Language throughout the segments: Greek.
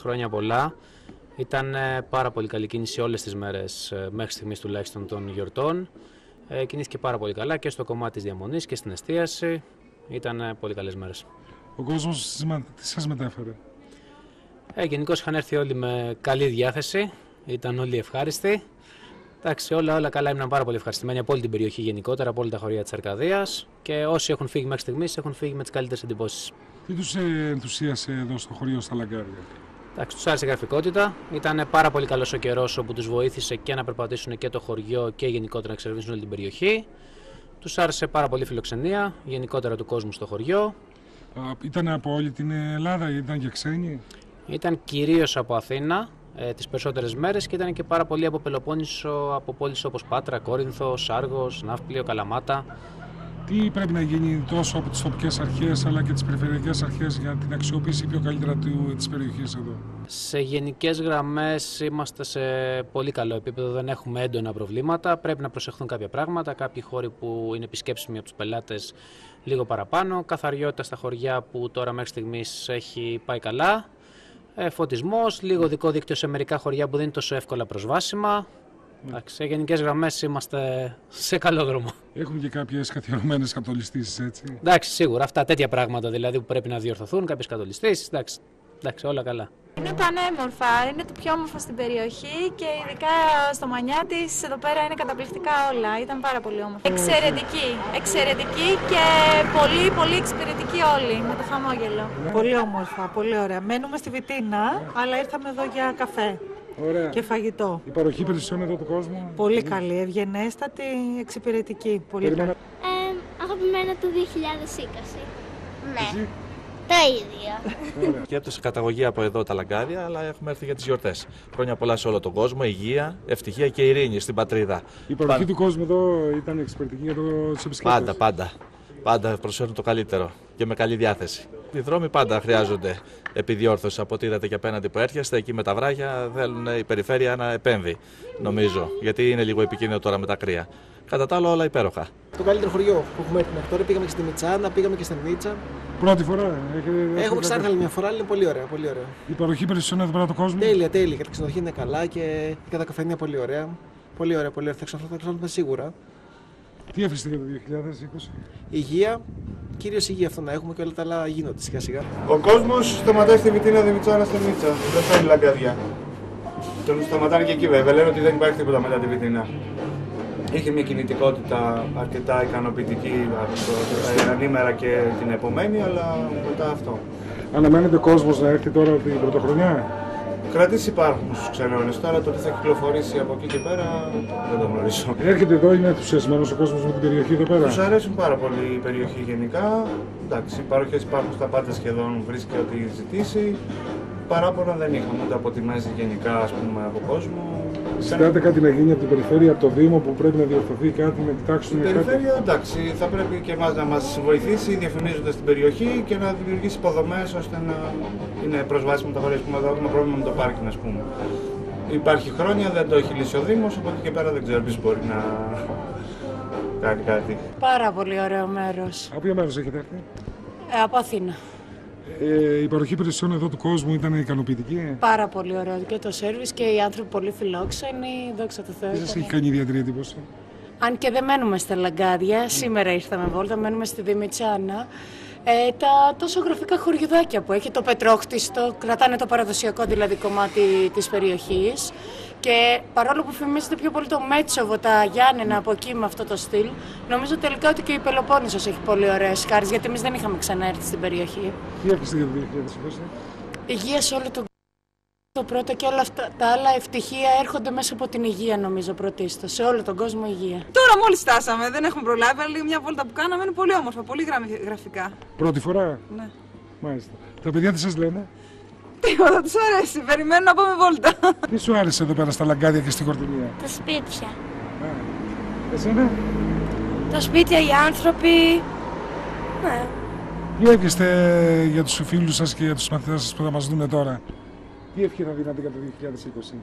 Χρόνια πολλά. Ήταν ε, πάρα πολύ καλή κίνηση όλες τις μέρες ε, μέχρι στιγμής τουλάχιστον των γιορτών. Ε, κινήθηκε πάρα πολύ καλά και στο κομμάτι της διαμονής και στην εστίαση. Ήταν ε, πολύ καλές μέρες. Ο κόσμος τι σας μετέφερε; Ε, Γενικώς είχαν έρθει όλοι με καλή διάθεση. Ήταν όλοι ευχάριστοι. Εντάξει, όλα, όλα καλά. Ήμουν πάρα πολύ ευχαριστημένοι από όλη την περιοχή γενικότερα, από όλα τα χωριά της Αρκαδίας. Και όσοι έχουν φύγει μέχρι στιγμής έχουν φύγει με τις καλύτερες εντυπώσεις. Τι τους ενθουσίασε εδώ στο χωριό στα Λαγκάρια; Εντάξει, τους άρεσε η γραφικότητα. Ήταν πάρα πολύ καλός ο καιρός όπου τους βοήθησε και να περπατήσουν και το χωριό και γενικότερα να εξερευνήσουν όλη την περιοχή. Τους άρεσε πάρα πολύ η φιλοξενία, γενικότερα του κόσμου στο χωριό. Α, ήταν από όλη την Ελλάδα, ήταν και ξένοι; Ήταν κυρίως από Αθήνα ε, τις περισσότερες μέρες και ήταν και πάρα πολύ από Πελοπόννησο, από πόλεις όπως Πάτρα, Κόρινθο, Σάργος, Ναύπλιο, Καλαμάτα. Τι πρέπει να γίνει τόσο από τις τοπικές αρχές αλλά και τις περιφερειακές αρχές για την αξιοποίηση πιο καλύτερα του, της περιοχής εδώ; Σε γενικές γραμμές είμαστε σε πολύ καλό επίπεδο, δεν έχουμε έντονα προβλήματα. Πρέπει να προσεχθούν κάποια πράγματα, κάποιοι χώροι που είναι επισκέψιμοι από τους πελάτες λίγο παραπάνω, καθαριότητα στα χωριά που τώρα μέχρι στιγμής έχει πάει καλά. Ε, φωτισμός, λίγο δικό δίκτυο σε μερικά χωριά που δεν είναι τόσο εύκολα προσβάσιμα. Εντάξει, σε γενικές γραμμές είμαστε σε καλό δρόμο. Έχουν και κάποιες καθιερωμένες κατολιστήσει, έτσι. Εντάξει, σίγουρα. Αυτά τέτοια πράγματα δηλαδή που πρέπει να διορθωθούν, κάποιες κατολιστήσει. Εντάξει, εντάξει, όλα καλά. Είναι πανέμορφα, είναι το πιο όμορφο στην περιοχή και ειδικά στο μανιά της εδώ πέρα είναι καταπληκτικά όλα. Ήταν πάρα πολύ όμορφο. Εξαιρετική, εξαιρετική και πολύ πολύ εξυπηρετική όλοι με το χαμόγελο. Πολύ όμορφα, πολύ ωραία. Μένουμε στη Βιτίνα, αλλά ήρθαμε εδώ για καφέ Ωραία. και φαγητό. Η παροχή υπηρεσιών εδώ του κόσμου. Πολύ καλή, ευγενέστατη, εξυπηρετική. Πολύ καλή. Περιμένα... Ε, αγαπημένα του 2020. Εσύ; Ναι, τα ίδια. Και από καταγωγή από εδώ τα λαγκάδια, αλλά έχουμε έρθει για τις γιορτές. Χρόνια πολλά σε όλο τον κόσμο, υγεία, ευτυχία και ειρήνη στην πατρίδα. Η παροχή του κόσμου εδώ ήταν εξυπηρετική για τους επισκέπτες. Πάντα, πάντα. Πάντα προσφέρουν το καλύτερο και με καλή διάθεση. Οι δρόμοι πάντα χρειάζονται επιδιόρθωση. Από ό,τι είδατε και απέναντι που έρχεστε, εκεί με τα βράχια θέλουν η περιφέρεια να επέμβει, νομίζω. Γιατί είναι λίγο επικίνδυνο τώρα με τα κρύα. Κατά τα άλλα, όλα υπέροχα. Το καλύτερο χωριό που έχουμε έρθει μέχρι τώρα. Πήγαμε και στη Μιτσάνα, πήγαμε και στην Νίτσα. Πρώτη φορά. Έχετε... Έχουμε ξανάρθει άλλη μια φορά, αλλά είναι πολύ ωραία. Πολύ ωραία. Η παροχή υπηρεσιών εδώ πέρα του κόσμου. Τέλεια, τέλεια. Και τα ξενοδοχεία είναι καλά και η κατακαφενεία πολύ ωραία. Πολύ ωραία, πολύ ωραία. Θα ξαναρθούμε, θα ξαναρθούμε σίγουρα. Τι έβριστε για το 2020. Υγεία, κυρίω υγεία αυτό να έχουμε και όλα τα άλλα γίνονται σιγά σιγά. Ο κόσμος σταματάει στη Βιτίνα Δημητσάνα στη Μίτσα. Δεν θέλει λαγκαδιά. Τον σταματάνε και εκεί βέβαια. Λένε ότι δεν υπάρχει τίποτα μετά τη Βιτίνα. Είχε μια κινητικότητα αρκετά ικανοποιητική από το ανήμερα και την επομένη, αλλά μετά αυτό. Αναμένεται ο κόσμος να έρθει τώρα την πρωτοχρονιά; Κρατήσει υπάρχουν στους ξενώνες. Τώρα το τι θα κυκλοφορήσει από εκεί και πέρα δεν το γνωρίζω. Έρχεται εδώ, είναι ενθουσιασμένος ο κόσμος με την περιοχή εδώ πέρα. Τους αρέσουν πάρα πολύ η περιοχή γενικά. Εντάξει, οι παροχές υπάρχουν στα πάντα σχεδόν, βρίσκει ό,τι ζητήσει. Παράπονα δεν είχαμε ούτε από τη μέση γενικά ας πούμε, από κόσμος. Ζητάτε κάτι να γίνει από την περιφέρεια, από το Δήμο που πρέπει να διορθωθεί κάτι, να κοιτάξουν Η κάτι; περιφέρεια εντάξει, θα πρέπει και εμάς να μας βοηθήσει διαφημίζοντας την περιοχή και να δημιουργήσει υποδομές ώστε να είναι προσβάσιμο τα χωριά. Ας πούμε, εδώ έχουμε πρόβλημα με το πάρκινγκ, ας πούμε. Υπάρχει χρόνια, δεν το έχει λύσει ο Δήμος, οπότε και πέρα δεν ξέρω ποιος μπορεί να κάνει κάτι. Πάρα πολύ ωραίο μέρος. Από ποιο μέρος έχετε έρθει; Ε, από Αθήνα. Ε, η παροχή υπηρεσιών εδώ του κόσμου ήταν ικανοποιητική. Πάρα πολύ ωραίο και το σερβις και οι άνθρωποι πολύ φιλόξενοι, δόξα τω Θεώ. Δεν σας ήταν- έχει κάνει ιδιαίτερη εντύπωση; Αν και δεν μένουμε στα Λαγκάδια, σήμερα ήρθαμε βόλτα, μένουμε στη Δημητσάνα. Ε, τα τόσο γραφικά χωριουδάκια που έχει, το πετρόχτιστο, κρατάνε το παραδοσιακό δηλαδή κομμάτι της περιοχής και παρόλο που φημίζεται πιο πολύ το Μέτσοβο, τα Γιάννενα από εκεί με αυτό το στυλ, νομίζω τελικά ότι και η Πελοπόννησος έχει πολύ ωραίες χάρες, γιατί εμείς δεν είχαμε ξαναέρθει στην περιοχή. Τι έβριστε για το 2020. Υγεία σε όλο τον το πρώτο και όλα αυτά τα άλλα ευτυχία έρχονται μέσα από την υγεία νομίζω πρωτίστως. Σε όλο τον κόσμο υγεία. Τώρα μόλις φτάσαμε, δεν έχουμε προλάβει, αλλά μια βόλτα που κάναμε είναι πολύ όμορφα, πολύ γραμμι- γραφικά. Πρώτη φορά; Ναι. Μάλιστα. Τα παιδιά τι σας λένε; Τίποτα, τους αρέσει. Περιμένουν να πάμε βόλτα. Τι σου άρεσε εδώ πέρα στα λαγκάδια και στη Κορτινία. Τα σπίτια. Εσένα. Τα σπίτια, οι άνθρωποι. Ναι. Τι έβγεστε για τους φίλους σας και για τους μαθητές σας που θα μας δουν τώρα; Τι ευχή θα δίνατε για το 2020.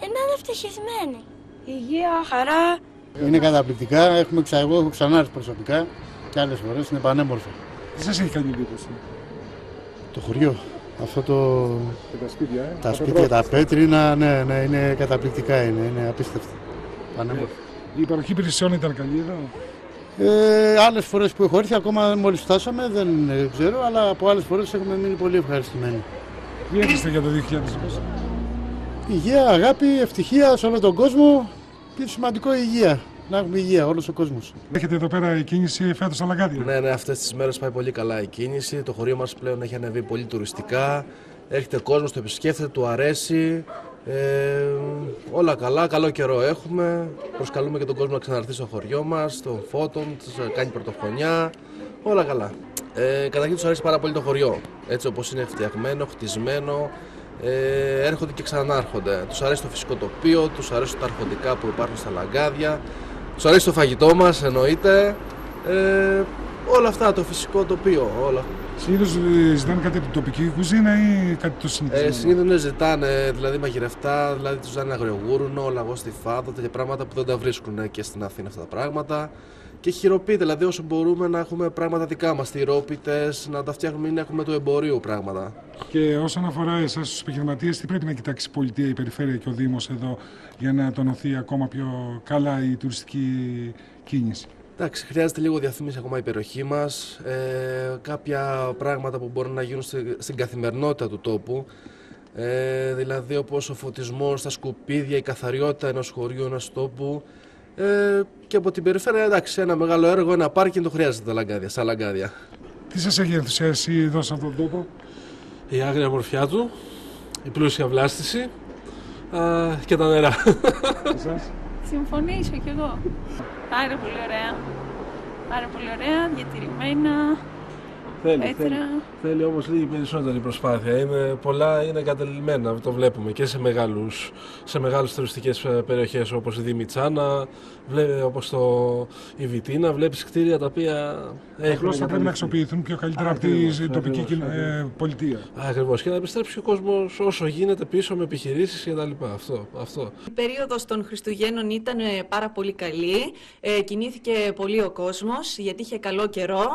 Ε, να είναι ευτυχισμένοι. Υγεία, χαρά. Είναι καταπληκτικά. Έχουμε ξα... Εγώ έχω ξανάρθει προσωπικά και άλλες φορές είναι πανέμορφο. Τι σας έχει κάνει εντύπωση; Το χωριό. Αυτό το... Και τα σπίτια, ε. Τα σπίτια, τα πέτρινα, ναι, ναι, είναι καταπληκτικά είναι, είναι απίστευτα. Πανέμορφα. Η παροχή υπηρεσιών ήταν καλή εδώ; Ε, άλλες φορές που έχω έρθει, ακόμα μόλις φτάσαμε, δεν ε, ξέρω, αλλά από άλλες φορές έχουμε μείνει πολύ ευχαριστημένοι. Τι έχετε για το 2020. Υγεία, αγάπη, ευτυχία σε όλο τον κόσμο και σημαντικό η υγεία. Να έχουμε υγεία, όλος ο κόσμος. Έχετε εδώ πέρα η κίνηση φέτος στα Λαγκάδια. Ναι, ναι, αυτές τις μέρες πάει πολύ καλά η κίνηση. Το χωρίο μας πλέον έχει ανεβεί πολύ τουριστικά. Έρχεται κόσμος, το επισκέφτεται, του αρέσει. Ε, όλα καλά, καλό καιρό έχουμε. Προσκαλούμε και τον κόσμο να ξαναρθεί στο χωριό μας, των φώτων, τους κάνει πρωτοχρονιά. Όλα καλά. Ε, καταρχήν τους αρέσει πάρα πολύ το χωριό. Έτσι όπως είναι φτιαγμένο, χτισμένο. Ε, έρχονται και ξανάρχονται. Τους αρέσει το φυσικό τοπίο, τους αρέσουν τα αρχοντικά που υπάρχουν στα λαγκάδια. Τους αρέσει το φαγητό μας, εννοείται. Ε, όλα αυτά, το φυσικό τοπίο, όλα. Συνήθως ζητάνε κάτι από την τοπική κουζίνα ή κάτι το συνηθισμένο; Ε, Συνήθως ναι, ζητάνε δηλαδή μαγειρευτά, δηλαδή τους ζητάνε αγριογούρουνο, λαγό στη φάδο, τέτοια πράγματα που δεν τα βρίσκουν και στην Αθήνα αυτά τα πράγματα. Και χειροποίητε, δηλαδή όσο μπορούμε να έχουμε πράγματα δικά μας, τυρόπιτε, να τα φτιάχνουμε ή να έχουμε το εμπορίο πράγματα. Και όσον αφορά εσάς τους επιχειρηματίες, τι πρέπει να κοιτάξει η πολιτεία, η περιφέρεια και ο Δήμος εδώ για να τονωθεί ακόμα πιο καλά η τουριστική κίνηση; Εντάξει, χρειάζεται λίγο διαφήμιση ακόμα η περιοχή μας. Ε, κάποια πράγματα που μπορούν να γίνουν στη- στην καθημερινότητα του τόπου. Ε, δηλαδή όπως ο φωτισμός, τα σκουπίδια, η καθαριότητα ενός χωριού, ενός τόπου. Ε, και από την περιφέρεια, εντάξει, ένα μεγάλο έργο, ένα πάρκινγκ το χρειάζεται τα λαγκάδια, στα λαγκάδια. Τι σας έχει ενθουσιάσει εδώ σε αυτόν τον τόπο, Η άγρια μορφιά του, η πλούσια βλάστηση α, και τα νερά. εσάς; Συμφωνήσω κι εγώ. Πάρα πολύ ωραία. Πάρα πολύ ωραία, διατηρημένα, θέλει, πέτρα. θέλει όμως λίγη περισσότερη προσπάθεια. Είναι, πολλά είναι εγκατελειμμένα, το βλέπουμε και σε, μεγάλους, σε μεγάλες τουριστικές ε, περιοχές όπως η Δημητσάνα, βλέ, όπως το, η Βιτίνα, βλέπεις κτίρια τα οποία έχουν Απλώς θα πρέπει να αξιοποιηθούν πιο καλύτερα από την Ακριβώς, τοπική ακριβώς, κοινο- ακριβώς. ε, πολιτεία. Ακριβώς, και να επιστρέψει ο κόσμος όσο γίνεται πίσω με επιχειρήσεις και τα λοιπά. Αυτό, αυτό. Η περίοδος των Χριστουγέννων ήταν ε, πάρα πολύ καλή. Ε, κινήθηκε πολύ ο κόσμος γιατί είχε καλό καιρό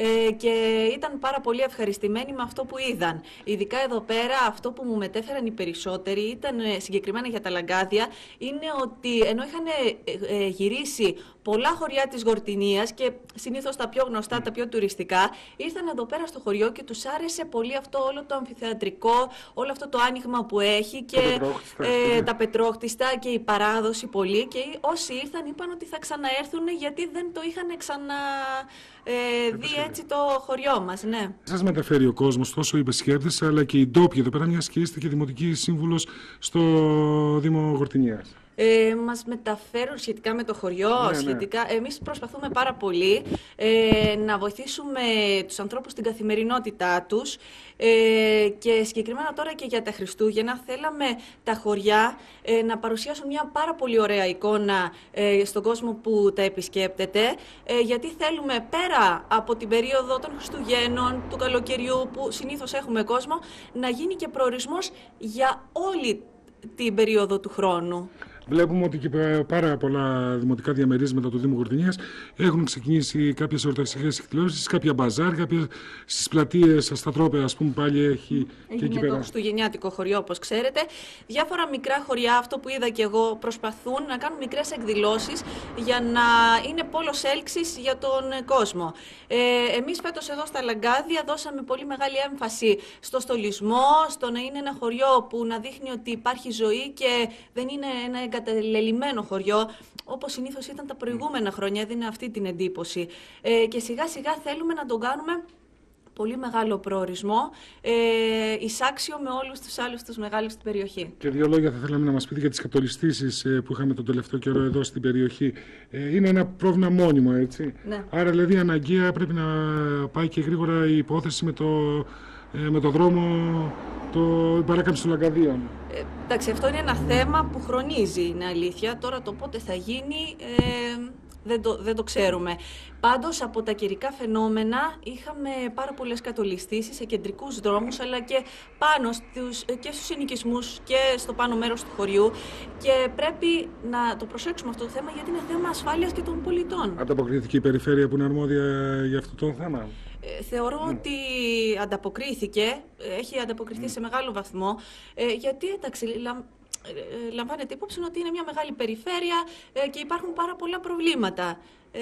ε, και ήταν πάρα πολύ ευχαριστημένοι με αυτό που είδαν. Ειδικά εδώ πέρα αυτό που μου μετέφεραν οι περισσότεροι ήταν ε, συγκεκριμένα για τα λαγκάδια είναι ότι ενώ είχαν ε, ε, γυρίσει πολλά χωριά της Γορτινίας και συνήθως τα πιο γνωστά, τα πιο τουριστικά, ήρθαν εδώ πέρα στο χωριό και τους άρεσε πολύ αυτό όλο το αμφιθεατρικό, όλο αυτό το άνοιγμα που έχει και πετρόχτιστα, ε, ναι. τα πετρόχτιστα και η παράδοση πολύ και όσοι ήρθαν είπαν ότι θα ξαναέρθουν γιατί δεν το είχαν ξανα ε, δει έτσι το χωριό μας, ναι. Σας μεταφέρει ο κόσμος, τόσο οι επισκέπτε, αλλά και οι ντόπιοι εδώ πέρα, μια και είστε και δημοτική σύμβουλος στο Δήμο Γορτινίας. Ε, μας μεταφέρουν σχετικά με το χωριό, Ναι, ναι. σχετικά. Εμείς προσπαθούμε πάρα πολύ ε, να βοηθήσουμε τους ανθρώπους στην καθημερινότητά τους ε, και συγκεκριμένα τώρα και για τα Χριστούγεννα θέλαμε τα χωριά ε, να παρουσιάσουν μια πάρα πολύ ωραία εικόνα ε, στον κόσμο που τα επισκέπτεται ε, γιατί θέλουμε πέρα από την περίοδο των Χριστουγέννων, του καλοκαιριού που συνήθως έχουμε κόσμο να γίνει και προορισμός για όλη την περίοδο του χρόνου. Βλέπουμε ότι και πάρα πολλά δημοτικά διαμερίσματα του Δήμου Γορτινία έχουν ξεκινήσει κάποιες εορταστικές εκδηλώσεις, κάποια μπαζάρ, κάποιες στις πλατείες, στα τρόπια, ας πούμε, πάλι έχει και εκεί Έγινε το πέρα. Χριστουγεννιάτικο χωριό, όπως ξέρετε. Διάφορα μικρά χωριά, αυτό που είδα και εγώ, προσπαθούν να κάνουν μικρές εκδηλώσεις για να είναι πόλος έλξης για τον ε, κόσμο. Ε, εμείς φέτος εδώ στα Λαγκάδια δώσαμε πολύ μεγάλη έμφαση στο στολισμό, στο να είναι ένα χωριό που να δείχνει ότι υπάρχει ζωή και δεν είναι ένα εγκαταλελειμμένο χωριό, όπως συνήθως ήταν τα προηγούμενα χρόνια, έδινε αυτή την εντύπωση. Ε, και σιγά σιγά θέλουμε να τον κάνουμε πολύ μεγάλο προορισμό, ε, εισάξιο με όλους τους άλλους τους μεγάλους στην περιοχή. Και δύο λόγια θα θέλαμε να μας πείτε για τις κατολιστήσεις που είχαμε τον τελευταίο καιρό εδώ στην περιοχή. Ε, είναι ένα πρόβλημα μόνιμο, έτσι. Ναι. Άρα, δηλαδή, αναγκαία πρέπει να πάει και γρήγορα η υπόθεση με το, ε, με το δρόμο, το η παράκαμψη των Λαγκαδίων. Ε, εντάξει, αυτό είναι ένα θέμα που χρονίζει, είναι αλήθεια. Τώρα το πότε θα γίνει ε, δεν, το, δεν το ξέρουμε. Πάντως, από τα καιρικά φαινόμενα είχαμε πάρα πολλές κατολιστήσεις σε κεντρικούς δρόμους, αλλά και πάνω στους, ε, και στους συνοικισμούς και στο πάνω μέρος του χωριού. Και πρέπει να το προσέξουμε αυτό το θέμα, γιατί είναι θέμα ασφάλειας και των πολιτών. Ανταποκρίθηκε η περιφέρεια που είναι αρμόδια για αυτό το θέμα; Ε, θεωρώ ότι ανταποκρίθηκε, έχει ανταποκριθεί σε μεγάλο βαθμό, ε, γιατί εντάξει, λαμ- ε, λαμβάνεται υπόψη ότι είναι μια μεγάλη περιφέρεια ε, και υπάρχουν πάρα πολλά προβλήματα. Ε,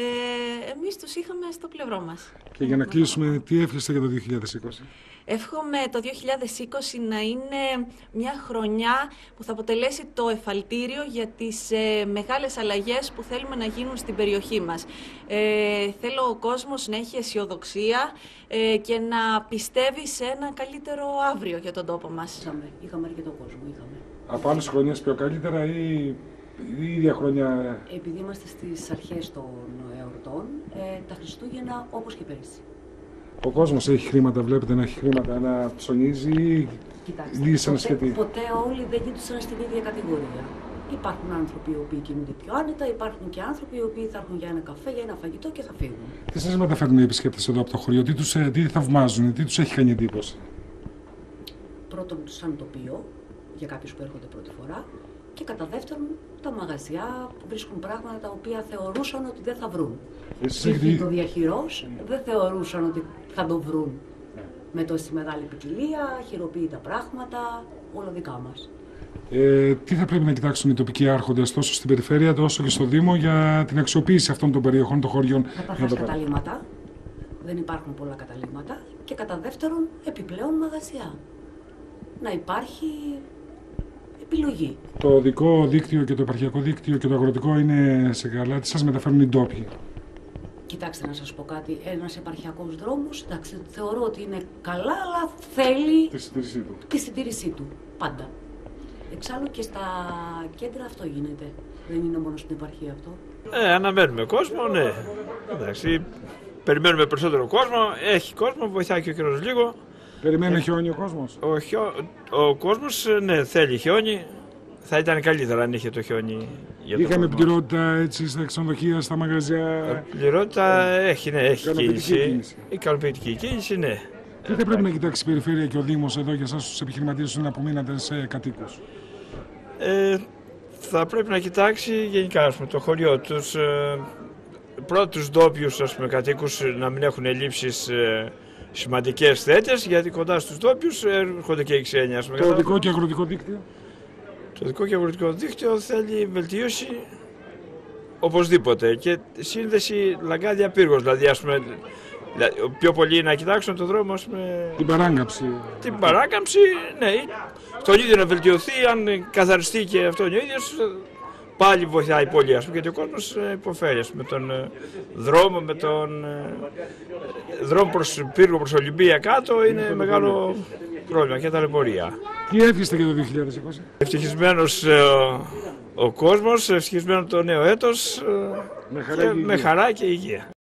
εμείς τους είχαμε στο πλευρό μας. Και για να κλείσουμε, τι εύχεστε για το 2020. Εύχομαι το 2020 να είναι μια χρονιά που θα αποτελέσει το εφαλτήριο για τις ε, μεγάλες αλλαγές που θέλουμε να γίνουν στην περιοχή μας. Ε, θέλω ο κόσμος να έχει αισιοδοξία ε, και να πιστεύει σε ένα καλύτερο αύριο για τον τόπο μας. Είχαμε, είχαμε αρκετό κόσμο, είχαμε. Από άλλες χρονιές πιο καλύτερα ή η ίδια χρονιά; Επειδή είμαστε στις αρχές των εορτών, ε, τα Χριστούγεννα όπως και πέρυσι. Ο κόσμος έχει χρήματα, βλέπετε να έχει χρήματα να ψωνίζει ή Κοιτάξτε, λύσει ένα ποτέ, σχετί. ποτέ όλοι δεν κοίτουσαν στην ίδια κατηγορία. Υπάρχουν άνθρωποι οι οποίοι κινούνται πιο άνετα, υπάρχουν και άνθρωποι οι οποίοι θα έρθουν για ένα καφέ, για ένα φαγητό και θα φύγουν. Τι σας μεταφέρουν οι επισκέπτες εδώ από το χωριό, τι τους τι θαυμάζουν, τι τους έχει κάνει εντύπωση; Πρώτον, σαν τοπίο, για κάποιους που έρχονται πρώτη φορά, και κατά δεύτερον, τα μαγαζιά που βρίσκουν πράγματα τα οποία θεωρούσαν ότι δεν θα βρουν. Εσείς Οι έχετε- γητοδιαχειρός δεν θεωρούσαν ότι θα το βρουν. Με τόση μεγάλη ποικιλία, χειροποίητα πράγματα, όλα δικά μας. Ε, τι θα πρέπει να κοιτάξουν οι τοπικοί άρχοντες τόσο στην περιφέρεια όσο και στο Δήμο για την αξιοποίηση αυτών των περιοχών, των χωριών; Καταρχάς να το πάρουν. καταλήμματα, δεν υπάρχουν πολλά καταλήμματα και κατά δεύτερον επιπλέον μαγαζιά. Να υπάρχει επιλογή. Το οδικό δίκτυο και το επαρχιακό δίκτυο και το αγροτικό είναι σε καλά. Τι σας μεταφέρουν οι ντόπιοι. Κοιτάξτε να σας πω κάτι, ένας επαρχιακός δρόμος, εντάξει, θεωρώ ότι είναι καλά, αλλά θέλει Τη συντήρησή του. τη συντήρησή του, πάντα. Εξάλλου και στα κέντρα αυτό γίνεται. Δεν είναι μόνο στην επαρχία αυτό. Ε, αναμένουμε κόσμο, ναι. Εντάξει, περιμένουμε περισσότερο κόσμο. Έχει κόσμο, βοηθάει και ο καιρός λίγο. Περιμένει χιόνι ο κόσμος. Ο, χιό... ο κόσμος, ναι, θέλει χιόνι. Θα ήταν καλύτερα αν είχε το χιόνι για το Είχαμε κόσμο. πληρότητα έτσι στα ξενοδοχεία, στα μαγαζιά. Πληρότητα έχει, ναι, έχει Ικανοποιητική κίνηση. κίνηση. Ικανοποιητική κίνηση, ναι. Τι θα πρέπει να κοιτάξει η περιφέρεια και ο Δήμος εδώ για εσάς τους επιχειρηματίες που είναι απομείνατε σε κατοίκους. Ε, θα πρέπει να κοιτάξει γενικά ας πούμε, το χωριό τους ε, πρώτους ντόπιους κατοίκους ε, να μην έχουν ελλείψεις ε, σημαντικές τέτοιες γιατί κοντά στους ντόπιους έρχονται και οι ξένοι ας πούμε, Το κατάλαβα. οδικό και αγροτικό δίκτυο. Το δικό και αγροτικό δίκτυο θέλει βελτίωση οπωσδήποτε και σύνδεση λαγκάδια πύργος δηλαδή ας πούμε δηλαδή, πιο πολύ να κοιτάξουν τον δρόμο ας πούμε, Την παράγκαψη. την παράκαμψη, ναι, ή τον ίδιο να βελτιωθεί, αν καθαριστεί και αυτόν ο ίδιος, πάλι βοηθάει πολύ, ας πούμε, γιατί ο κόσμος ε, υποφέρει, ας πούμε, με τον ε, δρόμο, με τον ε, δρόμο προς πύργο προς Ολυμπία κάτω, είναι μεγάλο πρόβλημα και ταλαιπωρία. Τι εύχεστε για το 2020. Ευτυχισμένος ε, ο, ο κόσμος, ευτυχισμένο το νέο έτος, ε, Με χαρά και και με υγεία. χαρά και υγεία.